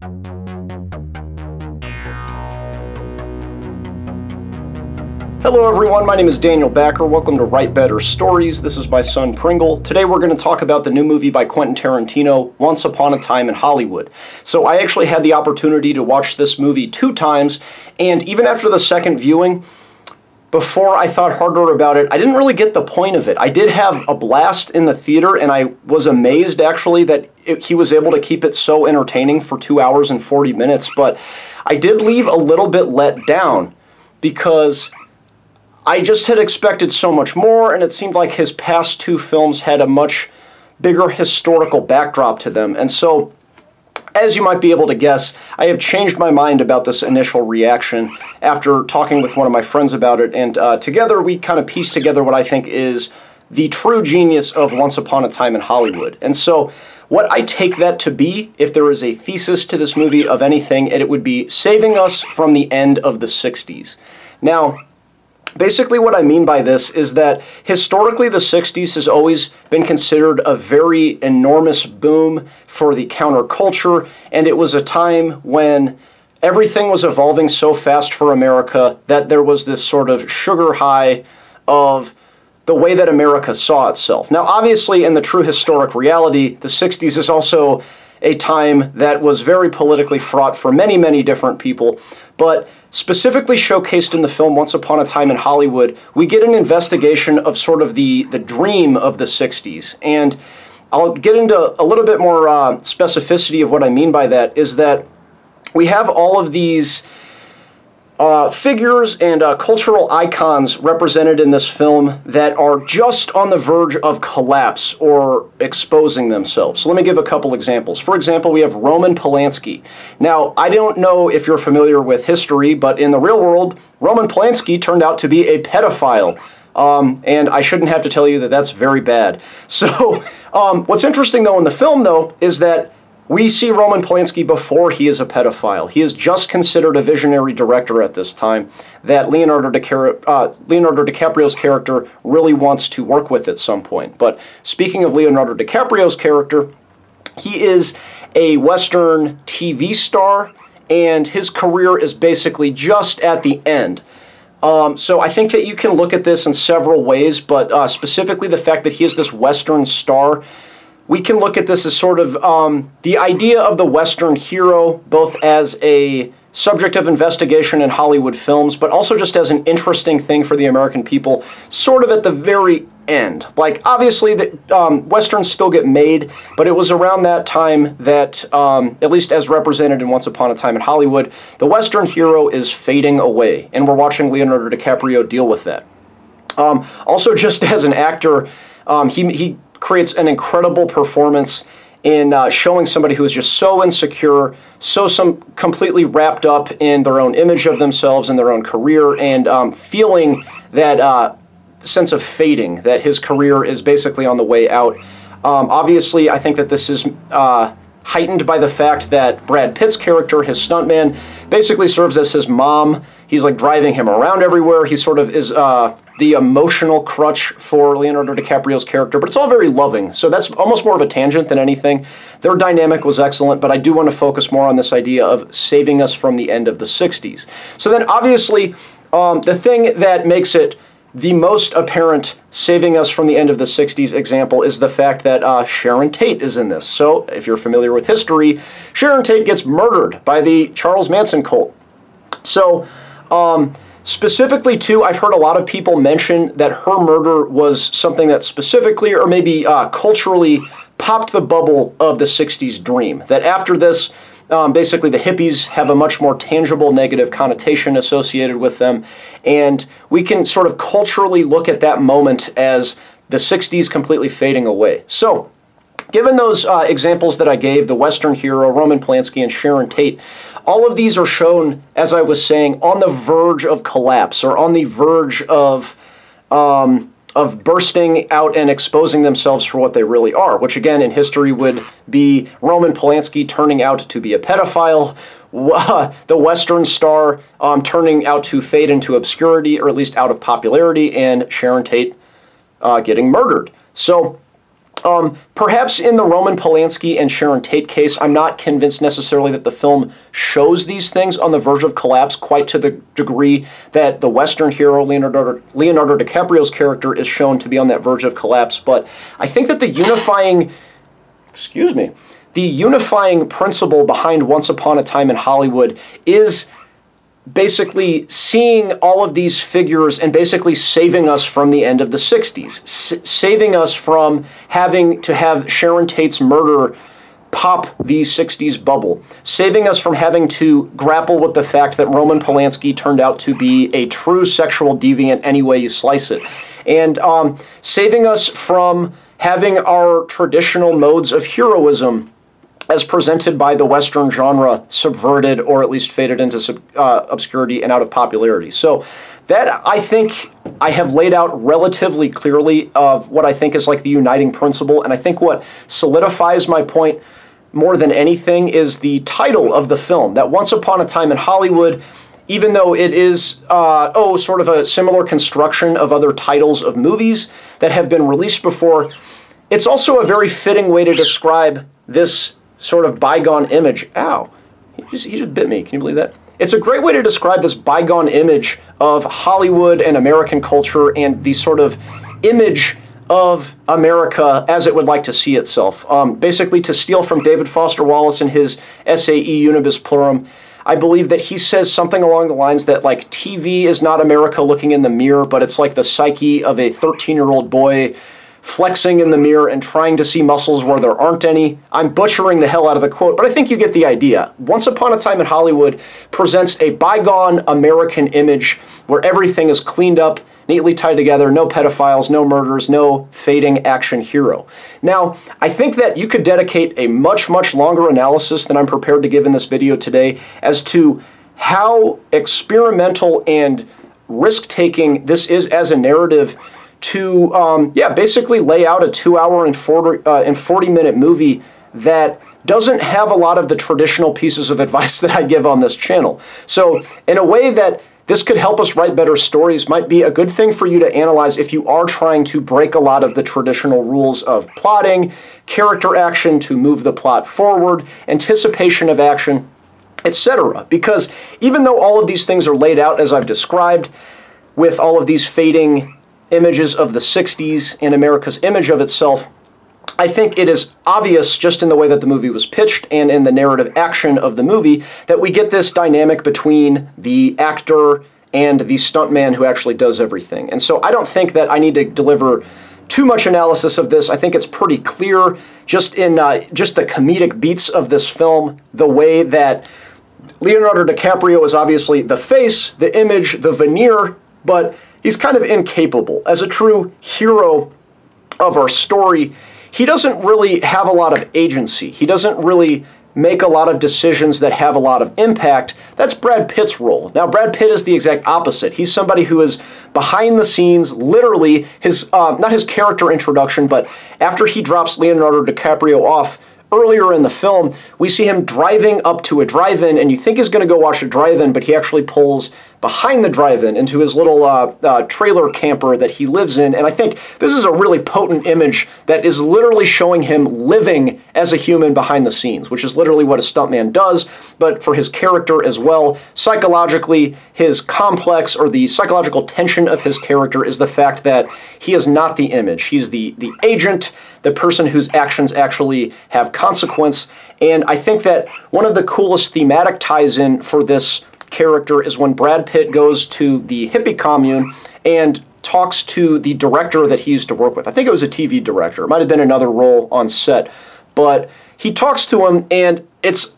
Hello everyone, my name is Daniel Backer. Welcome to Write Better Stories. This is my son Pringle. Today we're going to talk about the new movie by Quentin Tarantino, Once Upon a Time in Hollywood. So I actually had the opportunity to watch this movie two times, and even after the second viewing, before I thought harder about it, I didn't really get the point of it. I did have a blast in the theater, and I was amazed actually that it, he was able to keep it so entertaining for two hours and 40 minutes, but I did leave a little bit let down because I just had expected so much more, and it seemed like his past two films had a much bigger historical backdrop to them. And so, as you might be able to guess, I have changed my mind about this initial reaction after talking with one of my friends about it, and uh, together we kind of pieced together what I think is the true genius of Once Upon a Time in Hollywood. And so, what I take that to be, if there is a thesis to this movie of anything, it would be saving us from the end of the 60s. Now, Basically, what I mean by this is that historically, the 60s has always been considered a very enormous boom for the counterculture, and it was a time when everything was evolving so fast for America that there was this sort of sugar high of the way that America saw itself. Now, obviously, in the true historic reality, the 60s is also a time that was very politically fraught for many, many different people. But specifically showcased in the film Once Upon a Time in Hollywood, we get an investigation of sort of the, the dream of the 60s. And I'll get into a little bit more uh, specificity of what I mean by that, is that we have all of these uh, figures and uh, cultural icons represented in this film that are just on the verge of collapse or exposing themselves. So let me give a couple examples. For example, we have Roman Polanski. Now, I don't know if you're familiar with history, but in the real world, Roman Polanski turned out to be a pedophile. Um, and I shouldn't have to tell you that that's very bad. So, um, what's interesting though in the film though is that we see Roman Polanski before he is a pedophile. He is just considered a visionary director at this time that Leonardo, DiCaprio, uh, Leonardo DiCaprio's character really wants to work with at some point. But speaking of Leonardo DiCaprio's character, he is a Western TV star, and his career is basically just at the end. Um, so I think that you can look at this in several ways, but uh, specifically the fact that he is this Western star we can look at this as sort of um, the idea of the Western hero, both as a subject of investigation in Hollywood films, but also just as an interesting thing for the American people, sort of at the very end. Like, obviously, the, um, Westerns still get made, but it was around that time that, um, at least as represented in Once Upon a Time in Hollywood, the Western hero is fading away, and we're watching Leonardo DiCaprio deal with that. Um, also, just as an actor, um, he, he creates an incredible performance in uh, showing somebody who is just so insecure, so some completely wrapped up in their own image of themselves and their own career, and um, feeling that uh, sense of fading, that his career is basically on the way out. Um, obviously, I think that this is uh, heightened by the fact that Brad Pitt's character, his stuntman, basically serves as his mom. He's like driving him around everywhere. He sort of is uh, the emotional crutch for Leonardo DiCaprio's character, but it's all very loving. So that's almost more of a tangent than anything. Their dynamic was excellent, but I do want to focus more on this idea of saving us from the end of the 60s. So then, obviously, um, the thing that makes it the most apparent saving us from the end of the 60s example is the fact that uh, Sharon Tate is in this. So, if you're familiar with history, Sharon Tate gets murdered by the Charles Manson cult. So, um, Specifically, too, I've heard a lot of people mention that her murder was something that specifically or maybe uh, culturally popped the bubble of the 60s dream. That after this, um, basically the hippies have a much more tangible negative connotation associated with them. And we can sort of culturally look at that moment as the 60s completely fading away. So, Given those uh, examples that I gave, the Western hero, Roman Polanski, and Sharon Tate, all of these are shown, as I was saying, on the verge of collapse or on the verge of um, of bursting out and exposing themselves for what they really are, which again in history would be Roman Polanski turning out to be a pedophile, the Western star um, turning out to fade into obscurity or at least out of popularity, and Sharon Tate uh, getting murdered. So Um, perhaps in the Roman Polanski and Sharon Tate case, I'm not convinced necessarily that the film shows these things on the verge of collapse quite to the degree that the Western hero Leonardo, Leonardo DiCaprio's character is shown to be on that verge of collapse. But I think that the unifying, excuse me, the unifying principle behind Once Upon a Time in Hollywood is basically seeing all of these figures and basically saving us from the end of the 60s, S- saving us from having to have Sharon Tate's murder pop the 60s bubble, saving us from having to grapple with the fact that Roman Polanski turned out to be a true sexual deviant any way you slice it, and um, saving us from having our traditional modes of heroism as presented by the Western genre subverted or at least faded into uh, obscurity and out of popularity. So that I think I have laid out relatively clearly of what I think is like the uniting principle, and I think what solidifies my point more than anything is the title of the film. That Once Upon a Time in Hollywood even though it is, uh, oh, sort of a similar construction of other titles of movies that have been released before, it's also a very fitting way to describe this sort of bygone image. Ow, he just, he just bit me. Can you believe that? It's a great way to describe this bygone image of Hollywood and American culture and the sort of image of America as it would like to see itself. Um, basically, to steal from David Foster Wallace in his essay E Unibus Pluram, I believe that he says something along the lines that, like, TV is not America looking in the mirror, but it's like the psyche of a 13 year old boy flexing in the mirror and trying to see muscles where there aren't any. I'm butchering the hell out of the quote, but I think you get the idea. Once Upon a Time in Hollywood presents a bygone American image where everything is cleaned up, neatly tied together, no pedophiles, no murders, no fading action hero. Now, I think that you could dedicate a much, much longer analysis than I'm prepared to give in this video today as to how experimental and risk-taking this is as a narrative to, um, yeah, basically lay out a two hour and 40, uh, and 40 minute movie that doesn't have a lot of the traditional pieces of advice that I give on this channel. So, in a way that this could help us write better stories, might be a good thing for you to analyze if you are trying to break a lot of the traditional rules of plotting, character action to move the plot forward, anticipation of action, etc. Because even though all of these things are laid out as I've described, with all of these fading images of the 60s and America's image of itself, I think it is obvious just in the way that the movie was pitched and in the narrative action of the movie that we get this dynamic between the actor and the stuntman who actually does everything. And so I don't think that I need to deliver too much analysis of this. I think it's pretty clear just in uh, just the comedic beats of this film, the way that Leonardo DiCaprio is obviously the face, the image, the veneer, but he's kind of incapable. As a true hero of our story, he doesn't really have a lot of agency. He doesn't really make a lot of decisions that have a lot of impact. That's Brad Pitt's role. Now, Brad Pitt is the exact opposite. He's somebody who is behind the scenes, literally, his uh, not his character introduction, but after he drops Leonardo DiCaprio off earlier in the film, we see him driving up to a drive-in, and you think he's going to go watch a drive-in, but he actually pulls behind the drive-in into his little uh, uh, trailer camper that he lives in. And I think this is a really potent image that is literally showing him living as a human behind the scenes, which is literally what a stuntman does, but for his character as well. Psychologically, his complex or the psychological tension of his character is the fact that he is not the image. He's the, the agent, the person whose actions actually have consequence. And I think that one of the coolest thematic ties in for this character is when Brad Pitt goes to the hippie commune and talks to the director that he used to work with. I think it was a TV director. It might have been another role on set. But he talks to him, and it's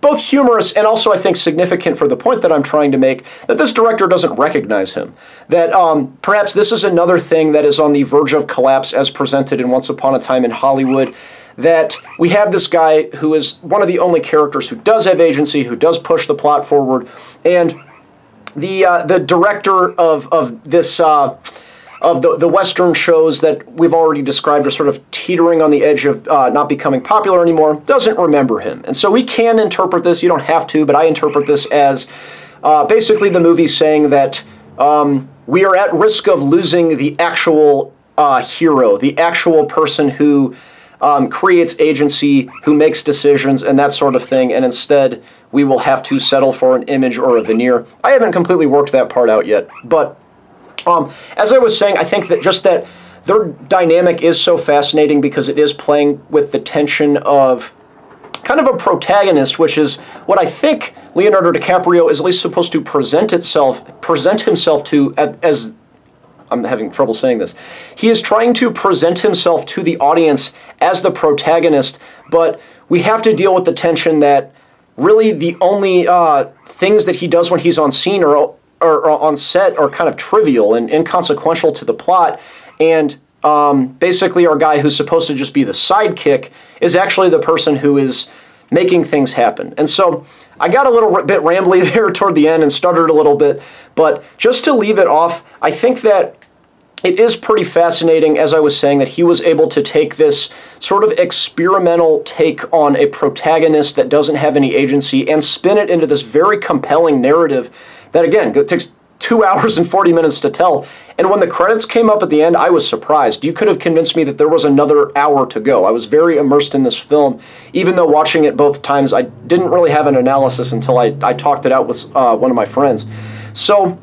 both humorous and also, I think, significant for the point that I'm trying to make that this director doesn't recognize him. That um, perhaps this is another thing that is on the verge of collapse as presented in Once Upon a Time in Hollywood that we have this guy who is one of the only characters who does have agency, who does push the plot forward, and the uh, the director of of this. Uh, of the, the Western shows that we've already described are sort of teetering on the edge of uh, not becoming popular anymore, doesn't remember him. And so we can interpret this, you don't have to, but I interpret this as uh, basically the movie saying that um, we are at risk of losing the actual uh, hero, the actual person who um, creates agency, who makes decisions, and that sort of thing, and instead we will have to settle for an image or a veneer. I haven't completely worked that part out yet, but um, as I was saying, I think that just that their dynamic is so fascinating because it is playing with the tension of kind of a protagonist, which is what I think Leonardo DiCaprio is at least supposed to present itself, present himself to as I'm having trouble saying this. He is trying to present himself to the audience as the protagonist, but we have to deal with the tension that really the only uh, things that he does when he's on scene or, or, or, on set are kind of trivial and inconsequential to the plot. And um, basically, our guy who's supposed to just be the sidekick is actually the person who is making things happen. And so I got a little bit rambly there toward the end and stuttered a little bit, but just to leave it off, I think that it is pretty fascinating, as I was saying, that he was able to take this sort of experimental take on a protagonist that doesn't have any agency and spin it into this very compelling narrative that, again, takes two hours and 40 minutes to tell. And when the credits came up at the end, I was surprised. You could have convinced me that there was another hour to go. I was very immersed in this film, even though watching it both times, I didn't really have an analysis until I, I talked it out with uh, one of my friends. So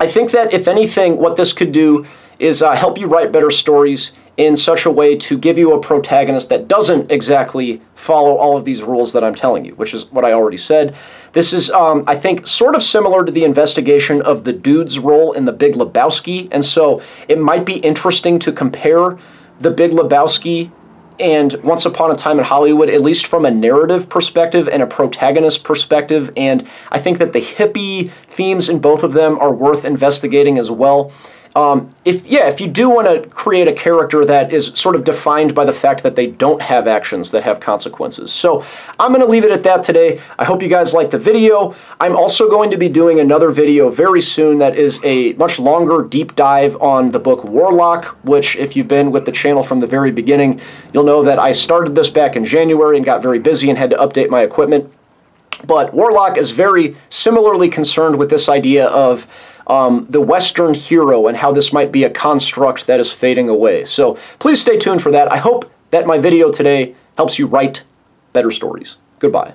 I think that, if anything, what this could do is uh, help you write better stories in such a way to give you a protagonist that doesn't exactly follow all of these rules that I'm telling you, which is what I already said. This is, um, I think, sort of similar to the investigation of the dude's role in The Big Lebowski, and so it might be interesting to compare The Big Lebowski and Once Upon a Time in Hollywood, at least from a narrative perspective and a protagonist perspective. And I think that the hippie themes in both of them are worth investigating as well. Um, if yeah, if you do want to create a character that is sort of defined by the fact that they don't have actions that have consequences. So I'm going to leave it at that today. I hope you guys like the video. I'm also going to be doing another video very soon that is a much longer deep dive on the book Warlock, which if you've been with the channel from the very beginning, you'll know that I started this back in January and got very busy and had to update my equipment. But Warlock is very similarly concerned with this idea of um, the Western hero and how this might be a construct that is fading away. So please stay tuned for that. I hope that my video today helps you write better stories. Goodbye.